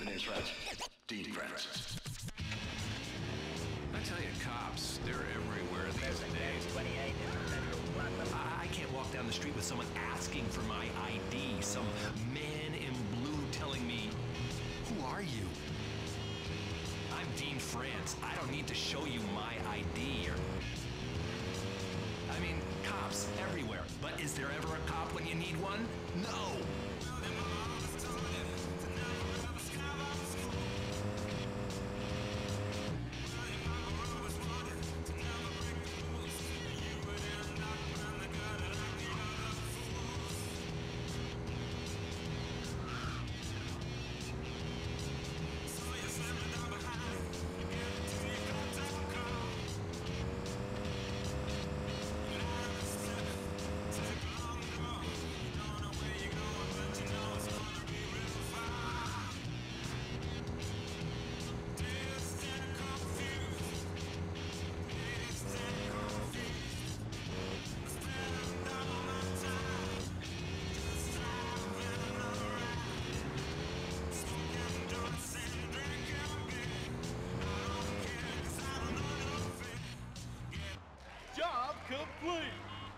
The name's Francis. Dean Francis. I tell you, cops, they're everywhere these days. I, I can't walk down the street with someone asking for my ID. Some man in blue telling me, Who are you? I'm Dean France. I don't need to show you my ID or. I mean, cops everywhere. But is there ever a cop when you need one? No! Complete.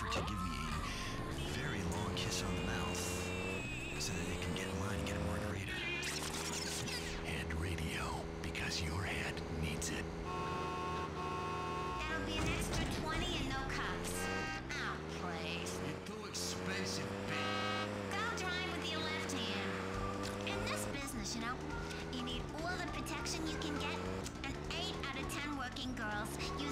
Offered to give me a very long kiss on the mouth so that they can get in line and get a margarita. And radio, because your head needs it. That'll be an extra 20 and no cups. Oh, please. You're too expensive, babe. Go drive with your left hand. In this business, you know, you need all the protection you can get, and 8 out of 10 working girls use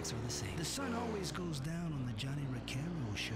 tactics are the same. The sun always goes down on the Johnny Recaro show.